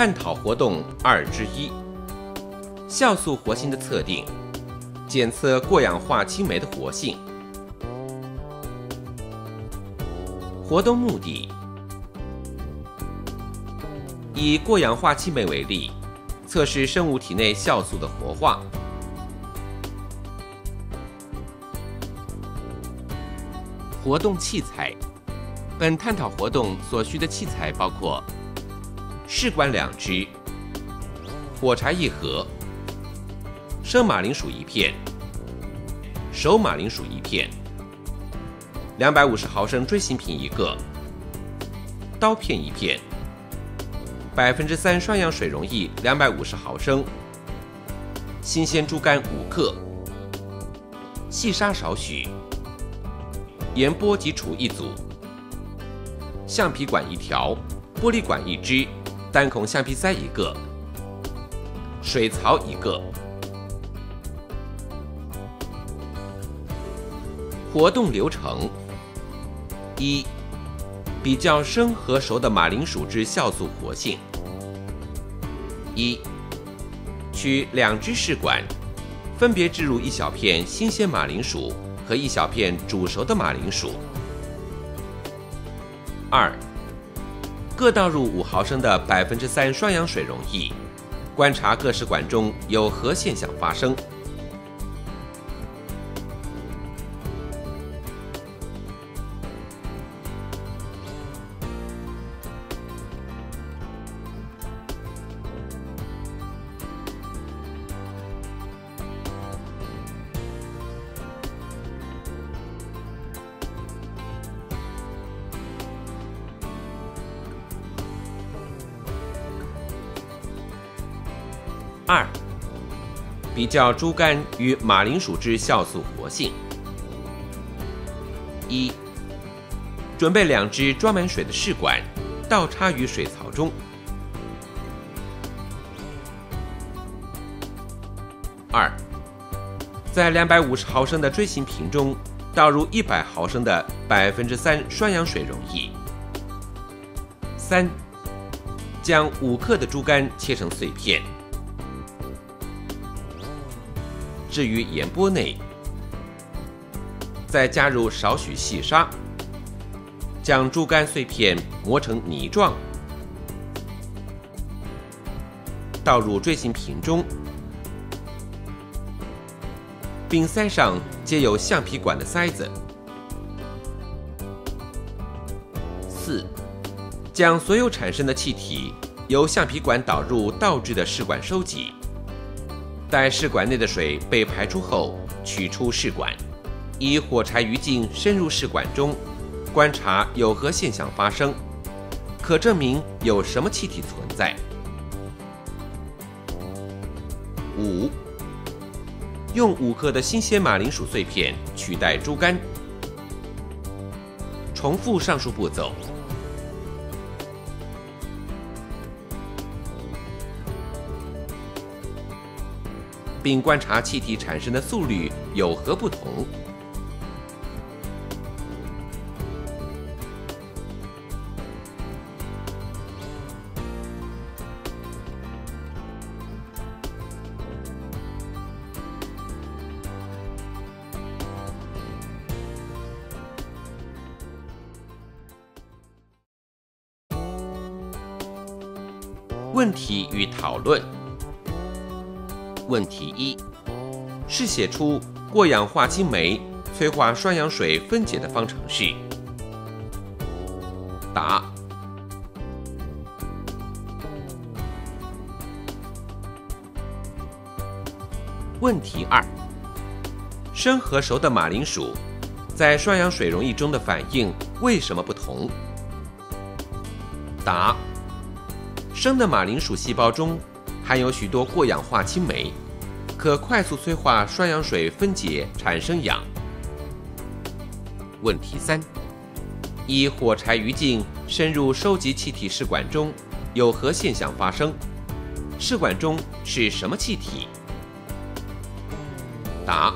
探讨活动二之一：酵素活性的测定，检测过氧化氢酶的活性。活动目的：以过氧化氢酶为例，测试生物体内酵素的活化。活动器材。本探讨活动所需的器材包括试管两只、火柴一盒、生马铃薯一片、熟马铃薯一片、两百五十毫升锥形瓶一个、刀片一片、百分之三双氧水溶液两百五十毫升、新鲜猪肝五克、细沙少许、盐波及杵一组。橡皮管一条，玻璃管一支，单孔橡皮塞一个，水槽一个。活动流程：一、比较生和熟的马铃薯之酵素活性。一、取两支试管，分别置入一小片新鲜马铃薯和一小片煮熟的马铃薯。二，各倒入五毫升的百分之三双氧水溶液，观察各试管中有何现象发生。二、比较猪肝与马铃薯之酵素活性。一、准备两只装满水的试管，倒插于水槽中。二、在两百五十毫升的锥形瓶中倒入一百毫升的百分之三双氧水溶液。三、将五克的猪肝切成碎片。置于盐钵内，再加入少许细沙，将猪肝碎片磨成泥状，倒入锥形瓶中，并塞上接有橡皮管的塞子。四，将所有产生的气体由橡皮管导入倒置的试管收集。待试管内的水被排出后，取出试管，以火柴余烬深入试管中，观察有何现象发生，可证明有什么气体存在。五，用五克的新鲜马铃薯碎片取代猪肝，重复上述步骤。并观察气体产生的速率有何不同。问题与讨论。问题一：是写出过氧化氢酶催化双氧水分解的方程式。答：问题二：生和熟的马铃薯在双氧水溶液中的反应为什么不同？答：生的马铃薯细胞中。含有许多过氧化氢酶，可快速催化双氧水分解产生氧。问题三：以火柴余烬深入收集气体试管中，有何现象发生？试管中是什么气体？答：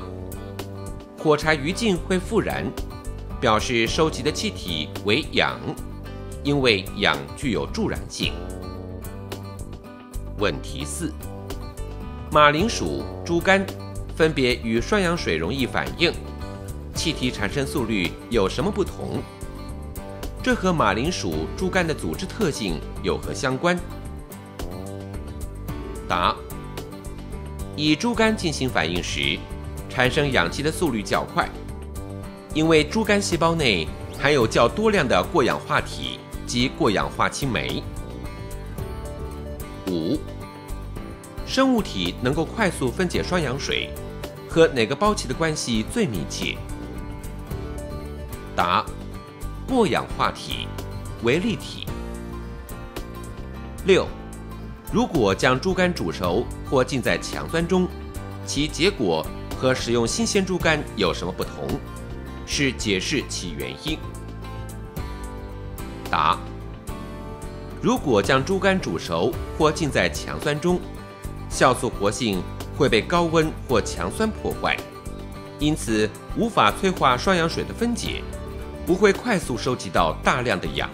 火柴余烬会复燃，表示收集的气体为氧，因为氧具有助燃性。问题四：马铃薯、猪肝分别与双氧水溶液反应，气体产生速率有什么不同？这和马铃薯、猪肝的组织特性有何相关？答：以猪肝进行反应时，产生氧气的速率较快，因为猪肝细胞内含有较多量的过氧化体及过氧化氢酶。五、生物体能够快速分解双氧水，和哪个胞器的关系最密切？答：过氧化体、为立体。六。如果将猪肝煮熟或浸在强酸中，其结果和使用新鲜猪肝有什么不同？是解释其原因。答：如果将猪肝煮熟或浸在强酸中，酵素活性会被高温或强酸破坏，因此无法催化双氧水的分解，不会快速收集到大量的氧。